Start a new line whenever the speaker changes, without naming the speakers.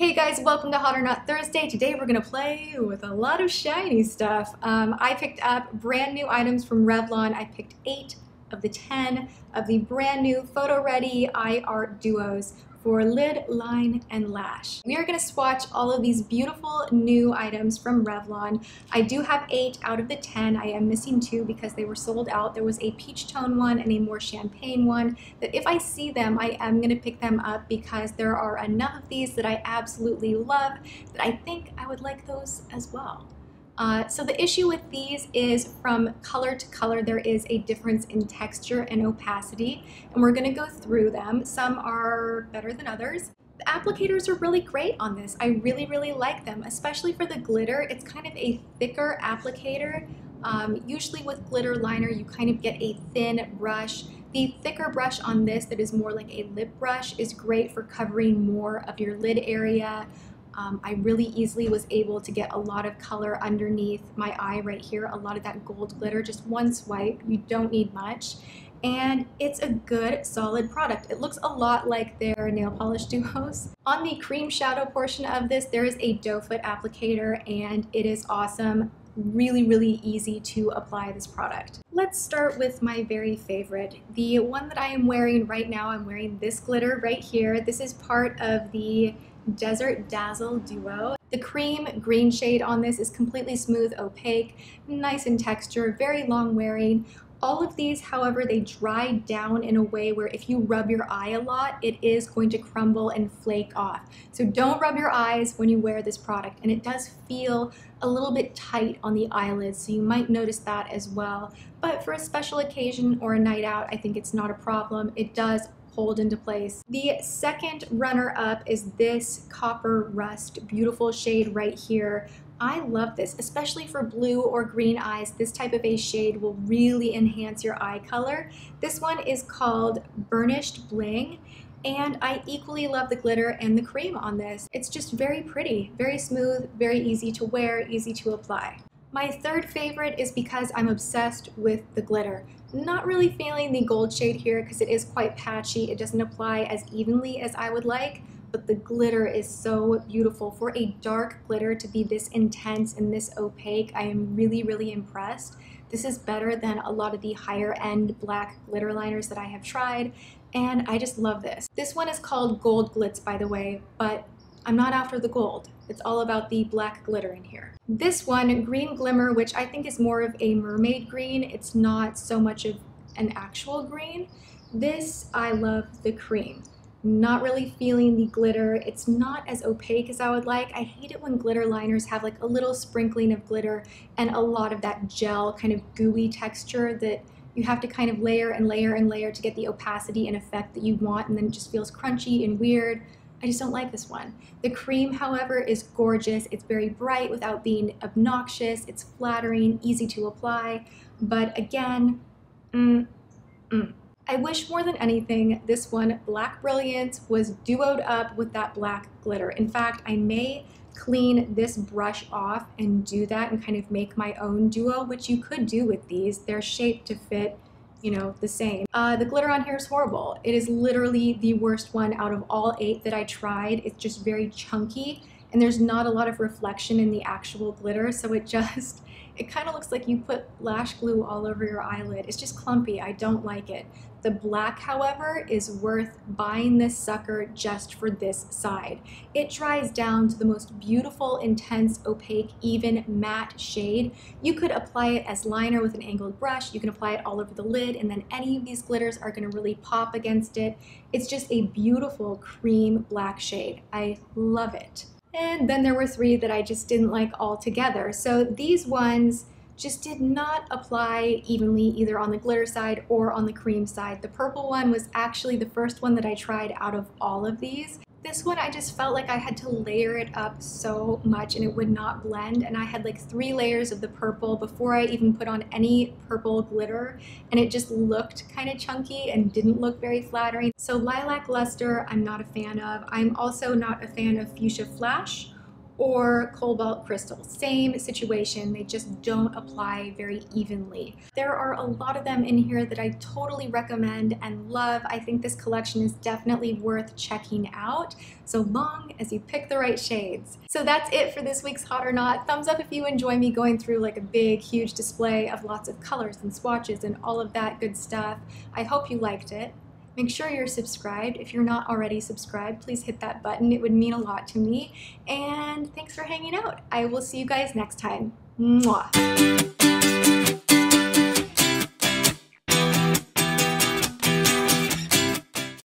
Hey guys, welcome to Hot or Not Thursday. Today we're gonna play with a lot of shiny stuff. Um, I picked up brand new items from Revlon. I picked eight of the 10 of the brand new Photo Ready Eye Art Duos for lid, line, and lash. We are gonna swatch all of these beautiful new items from Revlon. I do have eight out of the 10. I am missing two because they were sold out. There was a peach tone one and a more champagne one that if I see them, I am gonna pick them up because there are enough of these that I absolutely love that I think I would like those as well. Uh, so the issue with these is from color to color, there is a difference in texture and opacity, and we're gonna go through them. Some are better than others. The applicators are really great on this. I really, really like them, especially for the glitter. It's kind of a thicker applicator. Um, usually with glitter liner, you kind of get a thin brush. The thicker brush on this that is more like a lip brush is great for covering more of your lid area, um, I really easily was able to get a lot of color underneath my eye right here, a lot of that gold glitter, just one swipe, you don't need much. And it's a good, solid product. It looks a lot like their nail polish duos. On the cream shadow portion of this, there is a doe foot applicator and it is awesome. Really, really easy to apply this product. Let's start with my very favorite. The one that I am wearing right now, I'm wearing this glitter right here. This is part of the Desert Dazzle Duo. The cream green shade on this is completely smooth, opaque, nice in texture, very long wearing. All of these, however, they dry down in a way where if you rub your eye a lot, it is going to crumble and flake off. So don't rub your eyes when you wear this product. And it does feel a little bit tight on the eyelids, so you might notice that as well. But for a special occasion or a night out, I think it's not a problem. It does hold into place. The second runner up is this copper rust, beautiful shade right here. I love this, especially for blue or green eyes. This type of a shade will really enhance your eye color. This one is called Burnished Bling and I equally love the glitter and the cream on this. It's just very pretty, very smooth, very easy to wear, easy to apply. My third favorite is because I'm obsessed with the glitter. Not really feeling the gold shade here because it is quite patchy. It doesn't apply as evenly as I would like, but the glitter is so beautiful. For a dark glitter to be this intense and this opaque, I am really, really impressed. This is better than a lot of the higher end black glitter liners that I have tried, and I just love this. This one is called Gold Glitz, by the way, but I'm not after the gold. It's all about the black glitter in here. This one, Green Glimmer, which I think is more of a mermaid green. It's not so much of an actual green. This, I love the cream. Not really feeling the glitter. It's not as opaque as I would like. I hate it when glitter liners have like a little sprinkling of glitter and a lot of that gel kind of gooey texture that you have to kind of layer and layer and layer to get the opacity and effect that you want and then it just feels crunchy and weird. I just don't like this one. The cream, however, is gorgeous. It's very bright without being obnoxious. It's flattering, easy to apply. But again, mm, mm. I wish more than anything this one, Black Brilliance, was duoed up with that black glitter. In fact, I may clean this brush off and do that and kind of make my own duo, which you could do with these. They're shaped to fit you know, the same. Uh, the glitter on here is horrible. It is literally the worst one out of all eight that I tried. It's just very chunky and there's not a lot of reflection in the actual glitter so it just it kind of looks like you put lash glue all over your eyelid. It's just clumpy. I don't like it. The black however is worth buying this sucker just for this side. It dries down to the most beautiful intense opaque even matte shade. You could apply it as liner with an angled brush. You can apply it all over the lid and then any of these glitters are going to really pop against it. It's just a beautiful cream black shade. I love it and then there were three that I just didn't like altogether. So these ones just did not apply evenly either on the glitter side or on the cream side. The purple one was actually the first one that I tried out of all of these. This one, I just felt like I had to layer it up so much and it would not blend. And I had like three layers of the purple before I even put on any purple glitter. And it just looked kind of chunky and didn't look very flattering. So Lilac Luster, I'm not a fan of. I'm also not a fan of Fuchsia Flash or cobalt crystal. Same situation, they just don't apply very evenly. There are a lot of them in here that I totally recommend and love. I think this collection is definitely worth checking out, so long as you pick the right shades. So that's it for this week's Hot or Not. Thumbs up if you enjoy me going through like a big, huge display of lots of colors and swatches and all of that good stuff. I hope you liked it. Make sure you're subscribed. If you're not already subscribed, please hit that button. It would mean a lot to me. And thanks for hanging out. I will see you guys next time. Mwah.